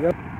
Gracias.